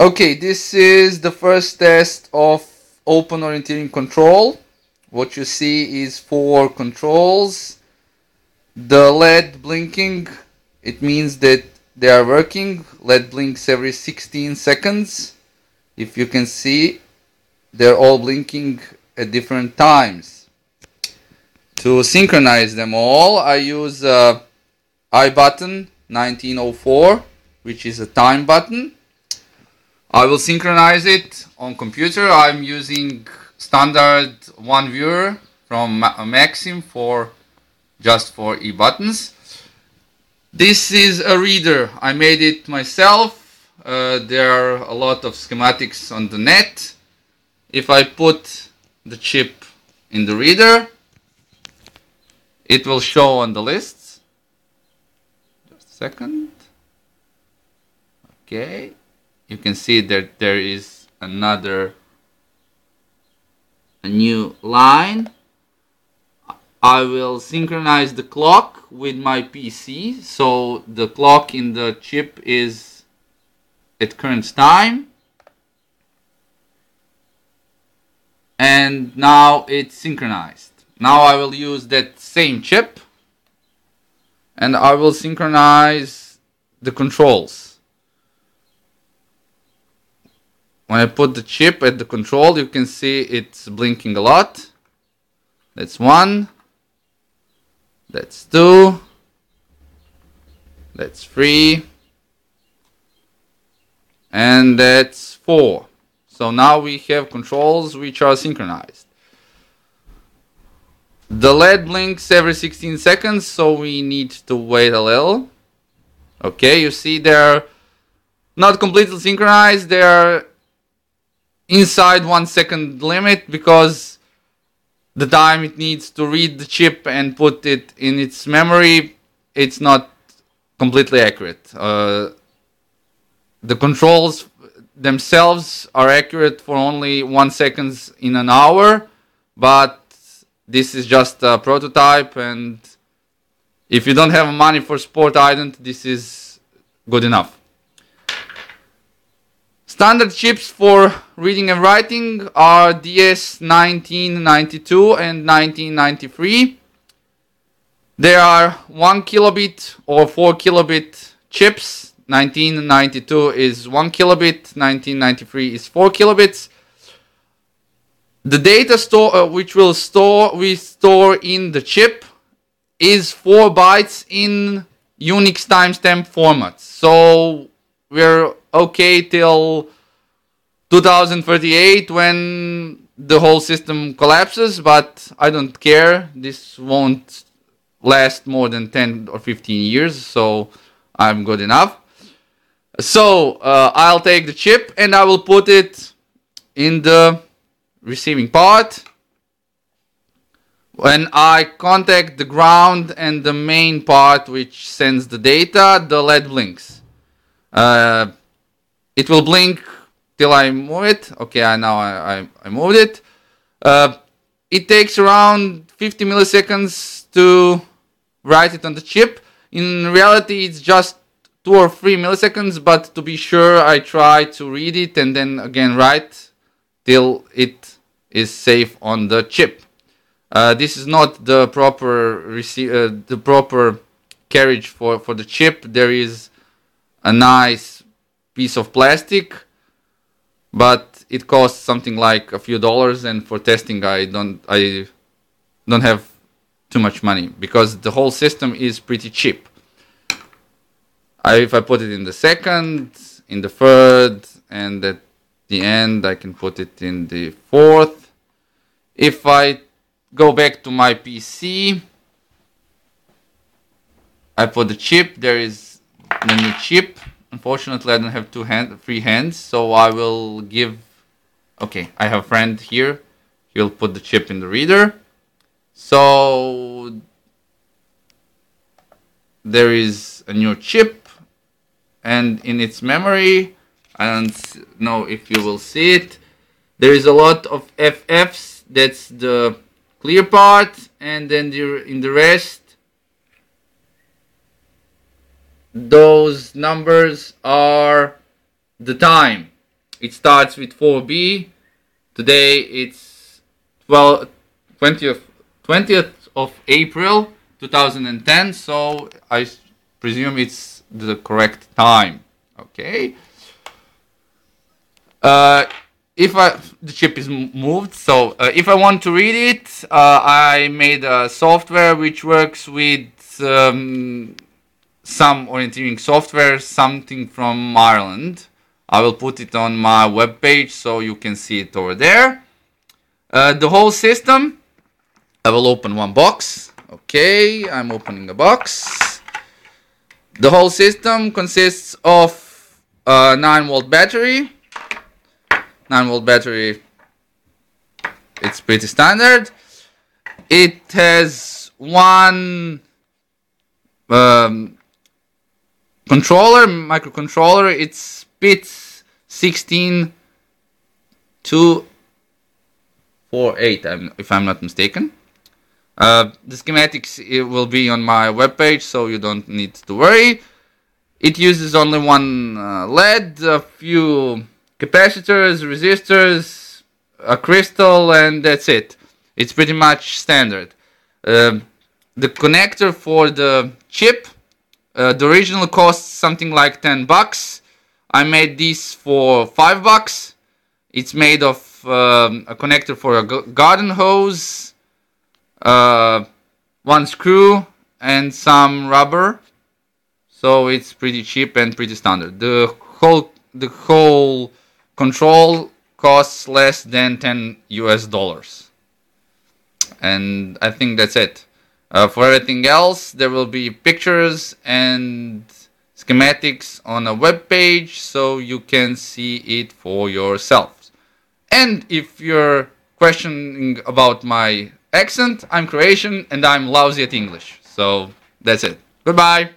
Okay, this is the first test of open orienteering control. What you see is four controls. The LED blinking, it means that they are working. LED blinks every 16 seconds. If you can see, they're all blinking at different times. To synchronize them all, I use a iButton 1904, which is a time button. I will synchronize it on computer. I'm using standard one viewer from Maxim for just for e buttons. This is a reader. I made it myself. Uh, there are a lot of schematics on the net. If I put the chip in the reader, it will show on the lists. Just a second. Okay you can see that there is another a new line. I will synchronize the clock with my PC so the clock in the chip is at current time. And now it's synchronized. Now I will use that same chip. And I will synchronize the controls when I put the chip at the control you can see it's blinking a lot. That's one. That's two. That's three. And that's four. So now we have controls which are synchronized. The LED blinks every 16 seconds so we need to wait a little. Okay you see they're not completely synchronized. They're inside one second limit because the time it needs to read the chip and put it in its memory it's not completely accurate. Uh, the controls themselves are accurate for only one seconds in an hour but this is just a prototype and if you don't have money for SPORTident this is good enough Standard chips for reading and writing are DS1992 and 1993. There are 1 kilobit or 4 kilobit chips. 1992 is 1 kilobit, 1993 is 4 kilobits. The data store uh, which will store we store in the chip is 4 bytes in Unix timestamp format. So we're okay till 2038 when the whole system collapses, but I don't care. This won't last more than 10 or 15 years, so I'm good enough. So uh, I'll take the chip and I will put it in the receiving part. When I contact the ground and the main part which sends the data, the LED blinks. Uh, it will blink till I move it. Okay, I now I, I, I moved it. Uh, it takes around 50 milliseconds to write it on the chip. In reality, it's just two or three milliseconds, but to be sure, I try to read it and then again write till it is safe on the chip. Uh, this is not the proper rece- uh, the proper carriage for, for the chip. There is a nice piece of plastic, but it costs something like a few dollars. And for testing, I don't I don't have too much money because the whole system is pretty cheap. I, if I put it in the second, in the third, and at the end, I can put it in the fourth. If I go back to my PC, I put the chip. There is the new chip Unfortunately, I don't have two hand, free hands, so I will give... Okay, I have a friend here. He'll put the chip in the reader. So... There is a new chip. And in its memory, I don't know if you will see it. There is a lot of FFs. That's the clear part. And then the, in the rest, those numbers are the time it starts with 4B. Today it's well 20th 20th of April 2010, so I presume it's the correct time. Okay. Uh, if I the chip is moved, so uh, if I want to read it, uh, I made a software which works with um, some orienteering software, something from Ireland. I will put it on my webpage so you can see it over there. Uh, the whole system, I will open one box. Okay, I'm opening a box. The whole system consists of a 9 volt battery. 9 volt battery, it's pretty standard. It has one um, controller, microcontroller. It's bits 16 to 48, if I'm not mistaken. Uh, the schematics it will be on my webpage, so you don't need to worry. It uses only one uh, LED, a few capacitors, resistors, a crystal, and that's it. It's pretty much standard. Uh, the connector for the chip, uh, the original costs something like 10 bucks. I made this for 5 bucks. It's made of um, a connector for a garden hose, uh, one screw and some rubber so it's pretty cheap and pretty standard the whole the whole control costs less than 10 US dollars and I think that's it uh, for everything else there will be pictures and schematics on a web page so you can see it for yourselves and if you're questioning about my accent. I'm Croatian and I'm lousy at English. So that's it. Goodbye.